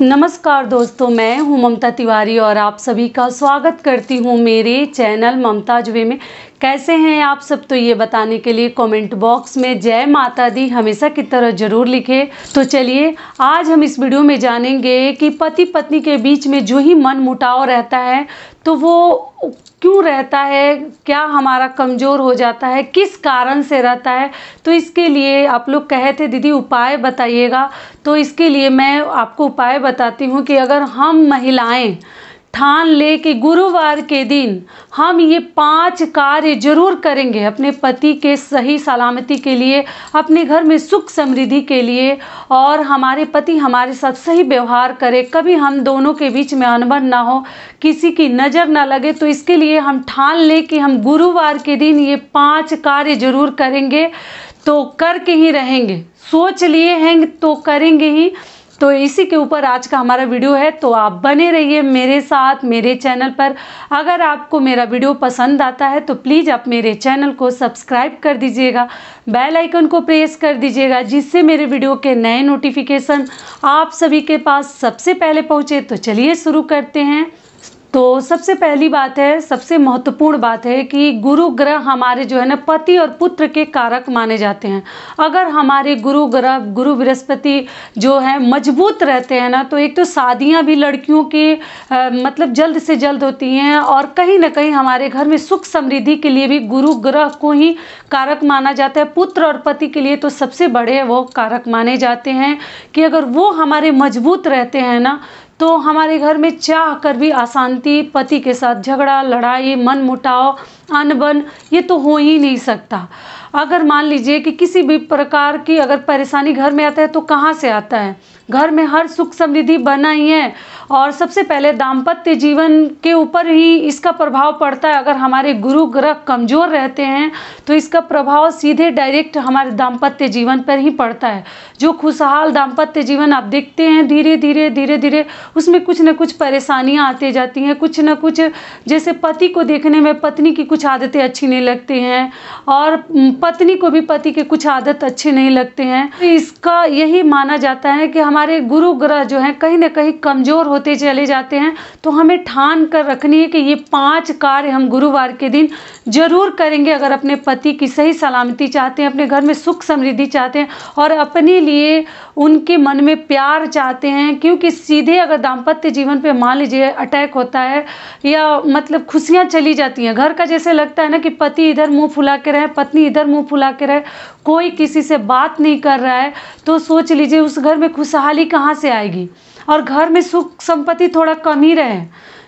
नमस्कार दोस्तों, मैं हूँ ममता तिवारी और आप सभी का स्वागत करती हूँ मेरे चैनल ममता जुबे में। कैसे हैं आप सब? तो ये बताने के लिए कमेंट बॉक्स में जय माता दी हमेशा की तरह ज़रूर लिखें। तो चलिए, आज हम इस वीडियो में जानेंगे कि पति पत्नी के बीच में जो ही मन मुटाव रहता है तो वो क्यों रहता है? क्या हमारा कमज़ोर हो जाता है? किस कारण से रहता है? तो इसके लिए आप लोग कहे थे, दीदी, उपाय बताइएगा। तो इसके लिए मैं आपको उपाय बताती हूँ कि अगर हम महिलाएँ ठान ले कि गुरुवार के दिन हम ये पाँच कार्य ज़रूर करेंगे अपने पति के सही सलामती के लिए, अपने घर में सुख समृद्धि के लिए और हमारे पति हमारे साथ सही व्यवहार करे। कभी हम दोनों के बीच में अनबन ना हो, किसी की नज़र ना लगे तो इसके लिए हम ठान ले कि हम गुरुवार के दिन ये पाँच कार्य ज़रूर करेंगे तो करके ही रहेंगे। सोच लिए हैं तो करेंगे ही तो इसी के ऊपर आज का हमारा वीडियो है। तो आप बने रहिए मेरे साथ, मेरे चैनल पर। अगर आपको मेरा वीडियो पसंद आता है तो प्लीज़ आप मेरे चैनल को सब्सक्राइब कर दीजिएगा। बेल आइकन को प्रेस कर दीजिएगा, जिससे मेरे वीडियो के नए नोटिफिकेशन आप सभी के पास सबसे पहले पहुँचे। तो चलिए शुरू करते हैं। तो सबसे पहली बात है सबसे महत्वपूर्ण बात है कि गुरु ग्रह हमारे जो है ना पति और पुत्र के कारक माने जाते हैं। अगर हमारे गुरु ग्रह गुरु बृहस्पति जो है मज़बूत रहते हैं ना तो एक तो शादियाँ भी लड़कियों की आ, मतलब जल्द से जल्द होती हैं और कहीं ना कहीं हमारे घर में सुख समृद्धि के लिए भी गुरु ग्रह को ही कारक माना जाता है। पुत्र और पति के लिए तो सबसे बड़े वो कारक माने जाते हैं कि अगर वो हमारे मज़बूत रहते हैं ना तो हमारे घर में चाह कर भी अशांति, पति के साथ झगड़ा, लड़ाई मन मुटाव अनबन, ये तो हो ही नहीं सकता। अगर मान लीजिए कि किसी भी प्रकार की अगर परेशानी घर में आता है तो कहाँ से आता है? घर में हर सुख समृद्धि बना ही। है और सबसे पहले दाम्पत्य जीवन के ऊपर ही इसका प्रभाव पड़ता है। अगर हमारे गुरु ग्रह कमज़ोर रहते हैं तो इसका प्रभाव सीधे डायरेक्ट हमारे दाम्पत्य जीवन पर ही पड़ता है। जो खुशहाल दाम्पत्य जीवन आप देखते हैं, धीरे धीरे धीरे धीरे, उसमें कुछ न कुछ परेशानियाँ आती जाती हैं। कुछ ना कुछ जैसे पति को देखने में पत्नी की कुछ आदतें अच्छी नहीं लगती हैं और पत्नी को भी पति के कुछ आदत अच्छे नहीं लगते हैं। तो इसका यही माना जाता है कि हमारे गुरु ग्रह जो हैं कहीं ना कहीं कमज़ोर होते चले जाते हैं। तो हमें ठान कर रखनी है कि ये पाँच कार्य हम गुरुवार के दिन ज़रूर करेंगे। अगर अपने पति की सही सलामती चाहते हैं, अपने घर में सुख समृद्धि चाहते हैं और अपने लिए उनके मन में प्यार चाहते हैं, क्योंकि सीधे अगर दाम्पत्य जीवन पे मान लीजिए अटैक होता है, या मतलब खुशियाँ चली जाती हैं। घर का जैसे लगता है ना कि पति इधर मुँह फुला के रहे, पत्नी इधर मुँह फुला के रहे, कोई किसी से बात नहीं कर रहा है तो सोच लीजिए उस घर में खुशहाली कहाँ से आएगी? और घर में सुख संपत्ति थोड़ा कम ही रहे।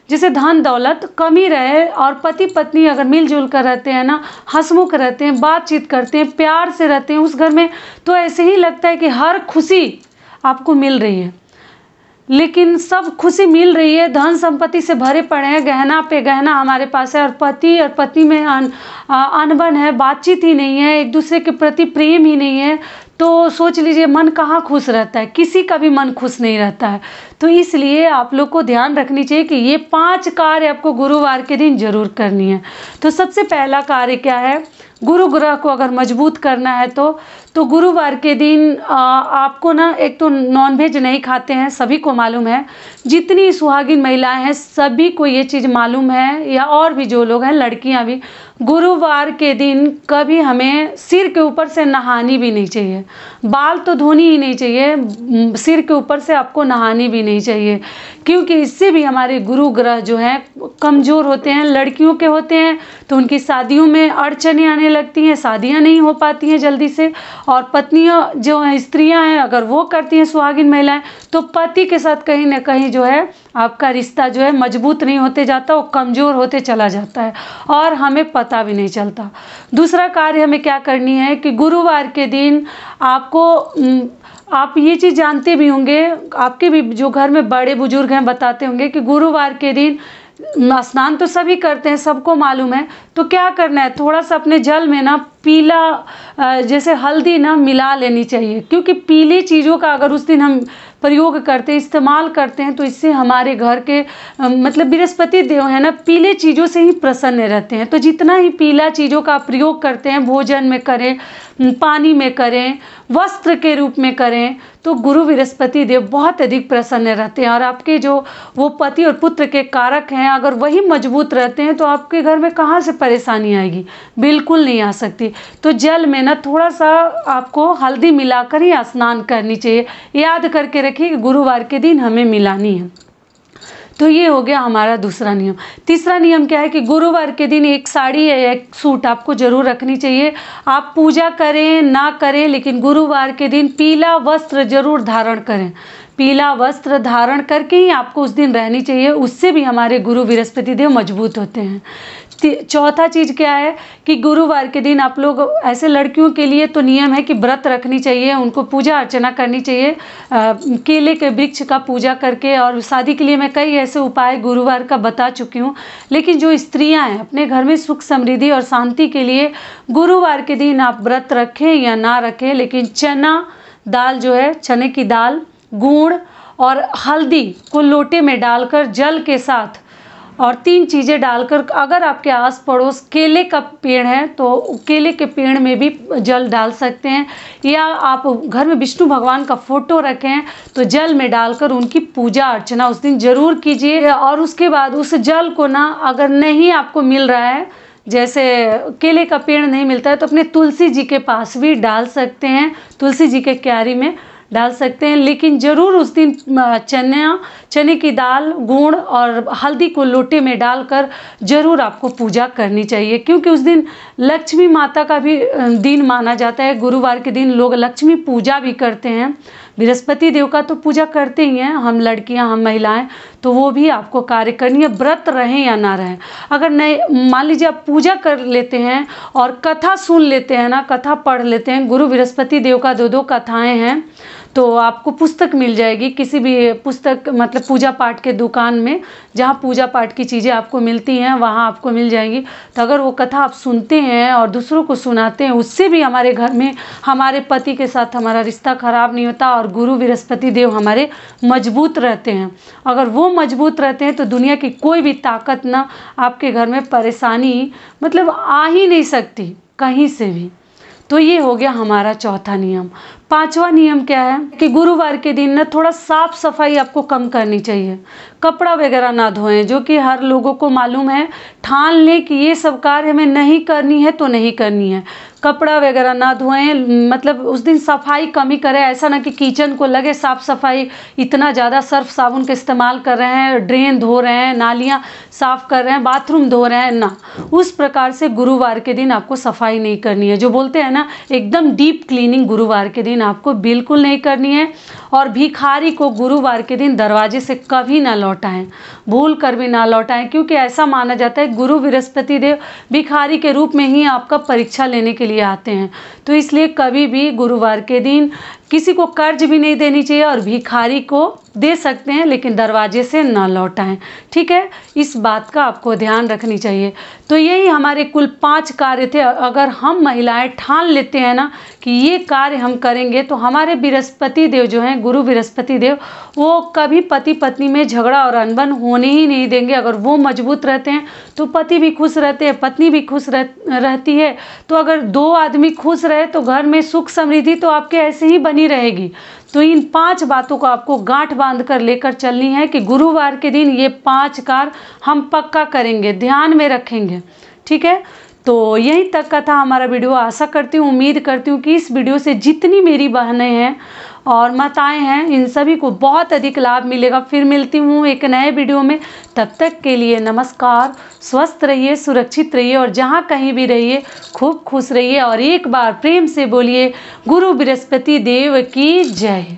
जैसे धन दौलत कमी रहे और पति पत्नी अगर मिलजुल कर रहते हैं ना, हंसमुख रहते हैं, बातचीत करते हैं, प्यार से रहते हैं, उस घर में तो ऐसे ही लगता है कि हर खुशी आपको मिल रही है। लेकिन सब खुशी मिल रही है धन संपत्ति से भरे पड़े हैं, गहना पे गहना हमारे पास है और पति और पत्नी में अन अनबन है, बातचीत ही नहीं है, एक दूसरे के प्रति प्रेम ही नहीं है तो सोच लीजिए, मन कहाँ खुश रहता है? किसी का भी मन खुश नहीं रहता है। तो इसलिए आप लोग को ध्यान रखनी चाहिए कि ये पाँच कार्य आपको गुरुवार के दिन ज़रूर करनी है। तो सबसे पहला कार्य क्या है? गुरु ग्रह को अगर मज़बूत करना है तो तो गुरुवार के दिन आपको ना, एक तो नॉनवेज नहीं खाते हैं, सभी को मालूम है। जितनी सुहागिन महिलाएँ हैं, सभी को ये चीज़ मालूम है, या और भी जो लोग हैं, लड़कियाँ भी, गुरुवार के दिन कभी हमें सिर के ऊपर से नहानी भी नहीं चाहिए। बाल तो धोनी ही नहीं चाहिए सिर के ऊपर से आपको नहानी भी नहीं चाहिए। क्योंकि इससे भी हमारे गुरु ग्रह जो हैं कमज़ोर होते हैं, लड़कियों के होते हैं तो उनकी शादियों में अड़चने आने लगती हैं, शादियाँ नहीं हो पाती हैं जल्दी से। और पत्नियाँ जो हैं, स्त्रियाँ हैं, अगर वो करती हैं सुहागिन महिलाएँ तो पति के साथ कहीं ना कहीं जो है, आपका रिश्ता जो है, मज़बूत नहीं होते जाता वो कमज़ोर होते चला जाता है और हमें पता भी नहीं चलता। दूसरा कार्य हमें क्या करनी है कि गुरुवार के दिन आपको आप ये चीज़ जानते भी होंगे, आपके भी जो घर में बड़े बुज़ुर्ग हैं, बताते होंगे कि गुरुवार के दिन स्नान तो सभी करते हैं सबको मालूम है तो क्या करना है? थोड़ा सा अपने जल में ना पीला जैसे हल्दी ना मिला लेनी चाहिए। क्योंकि पीली चीज़ों का अगर उस दिन हम प्रयोग करते हैं इस्तेमाल करते हैं तो इससे हमारे घर के मतलब बृहस्पति देव है ना, पीले चीज़ों से ही प्रसन्न रहते हैं। तो जितना ही पीला चीज़ों का प्रयोग करते हैं, भोजन में करें पानी में करें, वस्त्र के रूप में करें तो गुरु बृहस्पति देव बहुत अधिक प्रसन्न रहते हैं। और आपके जो वो पति और पुत्र के कारक हैं, अगर वही मज़बूत रहते हैं तो आपके घर में कहाँ से परेशानी आएगी। बिल्कुल नहीं आ सकती। तो जल में ना थोड़ा सा आपको हल्दी मिलाकर ही स्नान करनी चाहिए। याद करके रखिए गुरुवार के दिन हमें मिलानी है। तो ये हो गया हमारा दूसरा नियम। तीसरा नियम क्या है कि गुरुवार के दिन एक साड़ी या एक सूट आपको ज़रूर रखनी चाहिए। आप पूजा करें, ना करें, लेकिन गुरुवार के दिन पीला वस्त्र ज़रूर धारण करें। पीला वस्त्र धारण करके ही आपको उस दिन रहनी चाहिए। उससे भी हमारे गुरु बृहस्पति देव मज़बूत होते हैं। चौथा चीज़ क्या है कि गुरुवार के दिन आप लोग ऐसे लड़कियों के लिए तो नियम है कि व्रत रखनी चाहिए, उनको पूजा अर्चना करनी चाहिए केले के वृक्ष का पूजा करके और शादी के लिए मैं कई ऐसे उपाय गुरुवार का बता चुकी हूँ। लेकिन जो स्त्रियाँ हैं, अपने घर में सुख समृद्धि और शांति के लिए गुरुवार के दिन आप व्रत रखें या ना रखें, लेकिन चना दाल जो है, चने की दाल, गुड़ और हल्दी को लोटे में डालकर जल के साथ और तीन चीज़ें डालकर अगर आपके आस पड़ोस केले का पेड़ है तो केले के पेड़ में भी जल डाल सकते हैं। या आप घर में विष्णु भगवान का फ़ोटो रखें तो जल में डालकर उनकी पूजा अर्चना उस दिन ज़रूर कीजिए। और उसके बाद उस जल को ना अगर नहीं आपको मिल रहा है, जैसे केले का पेड़ नहीं मिलता है तो अपने तुलसी जी के पास भी डाल सकते हैं। तुलसी जी के क्यारी में डाल सकते हैं। लेकिन ज़रूर उस दिन चना चने की दाल, गुड़ और हल्दी को लोटे में डालकर ज़रूर आपको पूजा करनी चाहिए, क्योंकि उस दिन लक्ष्मी माता का भी दिन माना जाता है। गुरुवार के दिन लोग लक्ष्मी पूजा भी करते हैं। बृहस्पति देव का तो पूजा करते ही हैं, हम लड़कियाँ, हम महिलाएँ तो वो भी आपको कार्य करनी है, व्रत रहें या ना रहें। अगर नहीं मान लीजिए आप पूजा कर लेते हैं और कथा सुन लेते हैं ना, कथा पढ़ लेते हैं, गुरु बृहस्पति देव का दो दो कथाएँ हैं तो आपको पुस्तक मिल जाएगी किसी भी पुस्तक मतलब पूजा पाठ के दुकान में, जहाँ पूजा पाठ की चीज़ें आपको मिलती हैं, वहाँ आपको मिल जाएँगी। तो अगर वो कथा आप सुनते हैं और दूसरों को सुनाते हैं, उससे भी हमारे घर में, हमारे पति के साथ हमारा रिश्ता खराब नहीं होता और गुरु बृहस्पति देव हमारे मज़बूत रहते हैं। अगर वो मज़बूत रहते हैं तो दुनिया की कोई भी ताकत ना आपके घर में परेशानी मतलब आ ही नहीं सकती, कहीं से भी। तो ये हो गया हमारा चौथा नियम। पांचवा नियम क्या है कि गुरुवार के दिन ना थोड़ा साफ़ सफ़ाई आपको कम करनी चाहिए। कपड़ा वगैरह ना धोएँ, जो कि हर लोगों को मालूम है, ठान लें कि ये सब कार्य हमें नहीं करनी है तो नहीं करनी है। कपड़ा वगैरह ना धोएँ मतलब उस दिन सफ़ाई कम ही करें। ऐसा ना कि किचन को लगे साफ़ सफ़ाई, इतना ज़्यादा सर्फ साबुन का इस्तेमाल कर रहे हैं, ड्रेन धो रहे हैं, नालियाँ साफ़ कर रहे हैं, बाथरूम धो रहे हैं, ना। उस प्रकार से गुरुवार के दिन आपको सफ़ाई नहीं करनी है। जो बोलते हैं ना, एकदम डीप क्लीनिंग गुरुवार के दिन आपको बिल्कुल नहीं करनी है और भिखारी को गुरुवार के दिन दरवाजे से कभी ना लौटाएँ। भूल कर भी ना लौटाएँ, क्योंकि ऐसा माना जाता है गुरु बृहस्पति देव भिखारी के रूप में ही आपका परीक्षा लेने के लिए आते हैं। तो इसलिए कभी भी गुरुवार के दिन किसी को कर्ज भी नहीं देनी चाहिए और भिखारी को दे सकते हैं लेकिन दरवाजे से ना लौटाएँ। ठीक है? इस बात का आपको ध्यान रखनी चाहिए। तो यही हमारे कुल पाँच कार्य थे। अगर हम महिलाएँ ठान लेते हैं ना कि ये कार्य हम करेंगे तो हमारे बृहस्पति देव जो हैं गुरु बृहस्पति देव वो कभी पति पत्नी में झगड़ा और अनबन होने ही नहीं देंगे। अगर वो मज़बूत रहते हैं तो पति भी खुश रहते हैं पत्नी भी खुश रह, रहती है। तो अगर दो आदमी खुश रहे तो घर में सुख समृद्धि तो आपके ऐसे ही बनी रहेगी। तो इन पाँच बातों को आपको गांठ बाँध कर लेकर चलनी है कि गुरुवार के दिन ये पाँच कार हम पक्का करेंगे, ध्यान में रखेंगे। ठीक है? तो यहीं तक का था हमारा वीडियो। आशा करती हूँ, उम्मीद करती हूँ कि इस वीडियो से जितनी मेरी बहनें हैं और माताएँ हैं, इन सभी को बहुत अधिक लाभ मिलेगा। फिर मिलती हूँ एक नए वीडियो में। तब तक के लिए नमस्कार। स्वस्थ रहिए, सुरक्षित रहिए और जहाँ कहीं भी रहिए, खूब खुश रहिए और एक बार प्रेम से बोलिए, गुरु बृहस्पति देव की जय।